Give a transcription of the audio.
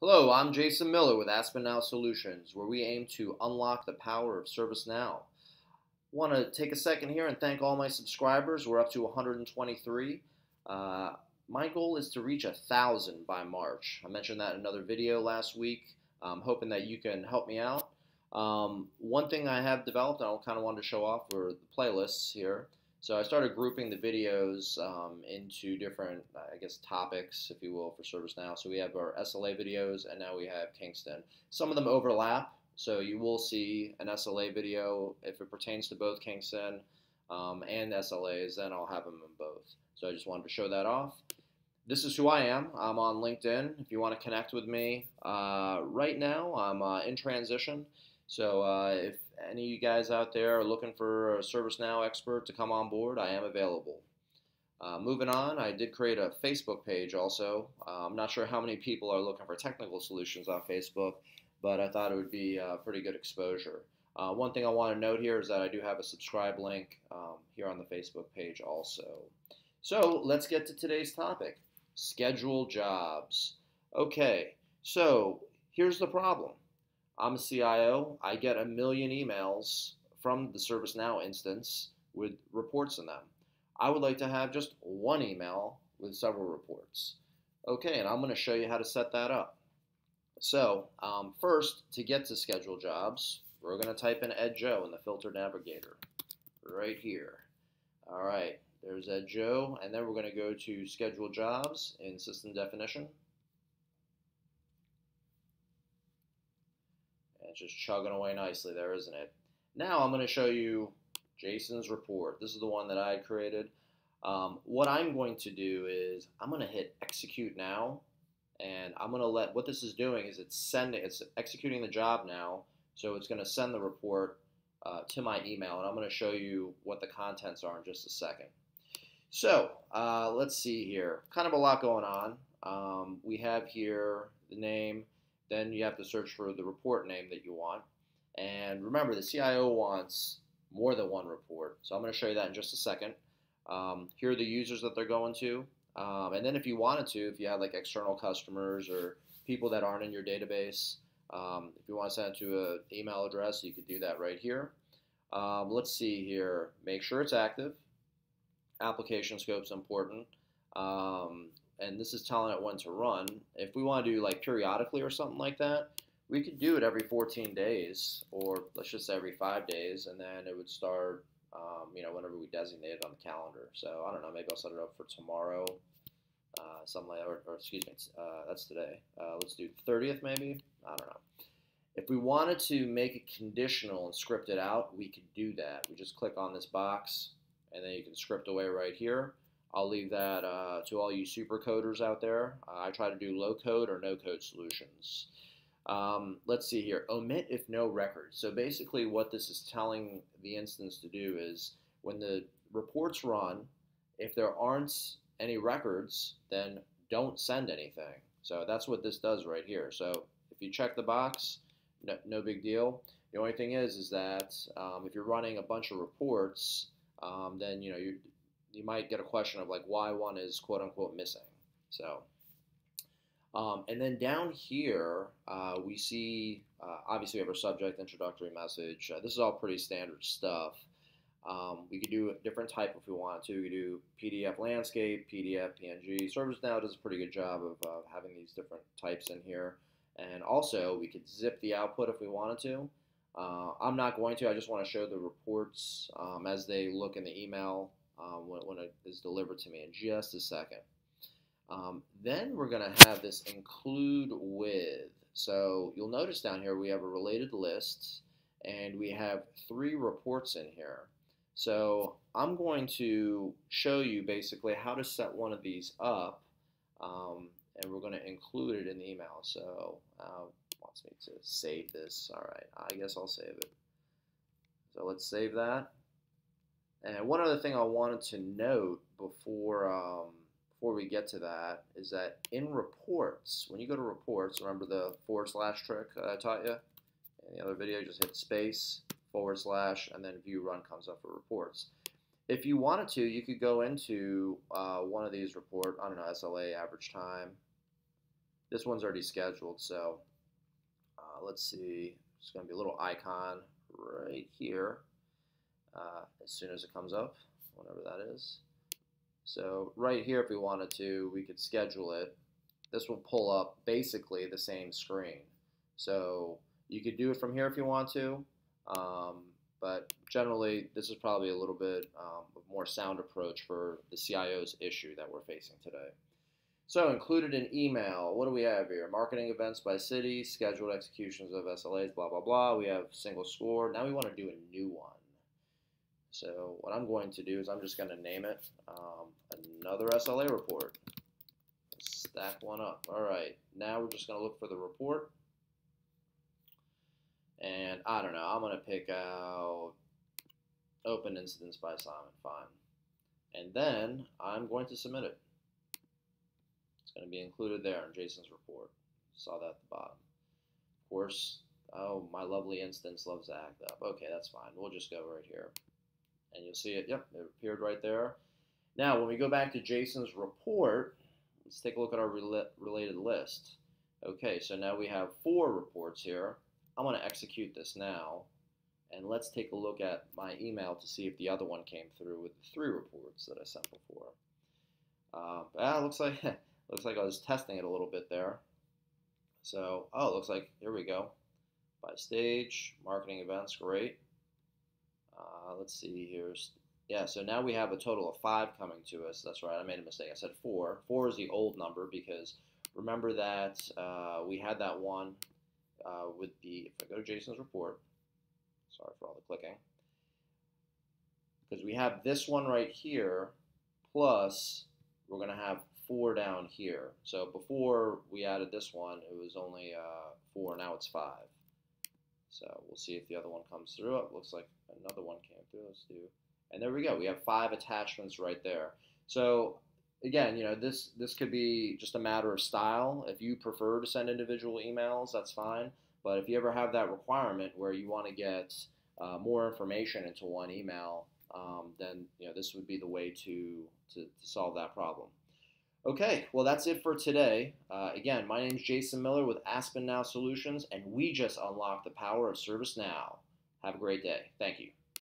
Hello, I'm Jason Miller with AspenNow Solutions, where we aim to unlock the power of ServiceNow. Want to take a second here and thank all my subscribers. We're up to 123. Uh, my goal is to reach a thousand by March. I mentioned that in another video last week. I'm hoping that you can help me out. Um, one thing I have developed, and I kind of wanted to show off, were the playlists here. So I started grouping the videos um, into different, I guess, topics, if you will, for ServiceNow. So we have our SLA videos, and now we have Kingston. Some of them overlap, so you will see an SLA video if it pertains to both Kingston um, and SLAs. Then I'll have them in both. So I just wanted to show that off. This is who I am. I'm on LinkedIn. If you want to connect with me, uh, right now I'm uh, in transition. So uh, if any of you guys out there are looking for a ServiceNow expert to come on board, I am available. Uh, moving on, I did create a Facebook page also. Uh, I'm not sure how many people are looking for technical solutions on Facebook, but I thought it would be a pretty good exposure. Uh, one thing I want to note here is that I do have a subscribe link um, here on the Facebook page also. So let's get to today's topic schedule jobs. Okay, so here's the problem. I'm a CIO. I get a million emails from the ServiceNow instance with reports in them. I would like to have just one email with several reports. Okay, and I'm going to show you how to set that up. So um, first, to get to schedule jobs, we're going to type in Ed Joe in the filter navigator right here. All right, there's Ed Joe, and then we're going to go to schedule jobs in system definition. It's just chugging away nicely there, isn't it? Now I'm going to show you Jason's report. This is the one that I created. Um, what I'm going to do is I'm going to hit execute now and I'm going to let what this is doing is it's sending it's executing the job now so it's going to send the report uh, to my email and I'm going to show you what the contents are in just a second. So uh, let's see here kind of a lot going on. Um, we have here the name then you have to search for the report name that you want. And remember, the CIO wants more than one report. So I'm going to show you that in just a second. Um, here are the users that they're going to. Um, and then if you wanted to, if you had like external customers or people that aren't in your database, um, if you want to send it to an email address, you could do that right here. Um, let's see here. Make sure it's active. Application scope is important. And this is telling it when to run. If we want to do like periodically or something like that, we could do it every 14 days, or let's just say every five days, and then it would start, um, you know, whenever we designate it on the calendar. So I don't know, maybe I'll set it up for tomorrow, uh, something like, or, or excuse me, uh, that's today. Uh, let's do 30th maybe. I don't know. If we wanted to make it conditional and script it out, we could do that. We just click on this box, and then you can script away right here. I'll leave that uh, to all you super coders out there. Uh, I try to do low code or no code solutions. Um, let's see here. Omit if no record. So basically, what this is telling the instance to do is when the reports run, if there aren't any records, then don't send anything. So that's what this does right here. So if you check the box, no, no big deal. The only thing is, is that um, if you're running a bunch of reports, um, then you know you you might get a question of like why one is quote unquote missing. So, um, and then down here uh, we see uh, obviously we have our subject, introductory message. Uh, this is all pretty standard stuff. Um, we could do a different type if we wanted to. We could do PDF landscape, PDF, PNG. ServiceNow does a pretty good job of having these different types in here. And also, we could zip the output if we wanted to. Uh, I'm not going to. I just want to show the reports um, as they look in the email um, when, when, it is delivered to me in just a second. Um, then we're going to have this include with. So you'll notice down here we have a related list and we have three reports in here. So I'm going to show you basically how to set one of these up um, and we're going to include it in the email. So uh, wants me to save this. All right, I guess I'll save it. So let's save that. And one other thing I wanted to note before um, before we get to that is that in reports, when you go to reports, remember the forward slash trick I taught you in the other video, just hit space, forward slash, and then view run comes up for reports. If you wanted to, you could go into uh, one of these report, I don't know, SLA average time, This one's already scheduled, so uh, let's see. It's going to be a little icon right here uh, as soon as it comes up, whenever that is. So right here, if we wanted to, we could schedule it. This will pull up basically the same screen. So you could do it from here if you want to, um, but generally this is probably a little bit um, more sound approach for the CIO's issue that we're facing today. So included in email, what do we have here? Marketing events by city, scheduled executions of SLAs, blah, blah, blah. We have single score. Now we want to do a new one. So what I'm going to do is I'm just going to name it um, another SLA report. Stack one up. All right, now we're just going to look for the report. And I don't know, I'm going to pick out open incidents by assignment, fine. And then I'm going to submit it. It's going to be included there in Jason's report. Saw that at the bottom. Of course, oh, my lovely instance loves to act up. Okay, that's fine. We'll just go right here. And you'll see it, yep, it appeared right there. Now, when we go back to Jason's report, let's take a look at our related list. Okay, so now we have four reports here. I'm going to execute this now. And let's take a look at my email to see if the other one came through with the three reports that I sent before. Uh, ah, looks like looks like I was testing it a little bit there. So, oh, looks like here we go. By stage, marketing events, great. Let's see here. Yeah, so now we have a total of five coming to us. That's right, I made a mistake. I said four. Four is the old number because remember that uh, we had that one uh, with the, if I go to Jason's report, sorry for all the clicking, because we have this one right here, plus we're going to have four down here. So before we added this one, it was only uh, four, now it's five. So we'll see if the other one comes through. It looks like another one came through. Let's do, and there we go. We have five attachments right there. So again, you know, this this could be just a matter of style. If you prefer to send individual emails, that's fine. But if you ever have that requirement where you want to get uh, more information into one email, um, then you know this would be the way to, to, to solve that problem. Okay, well that's it for today. Uh, again, my name is Jason Miller with AspenNow Solutions, and we just unlocked the power of ServiceNow. Have a great day. Thank you.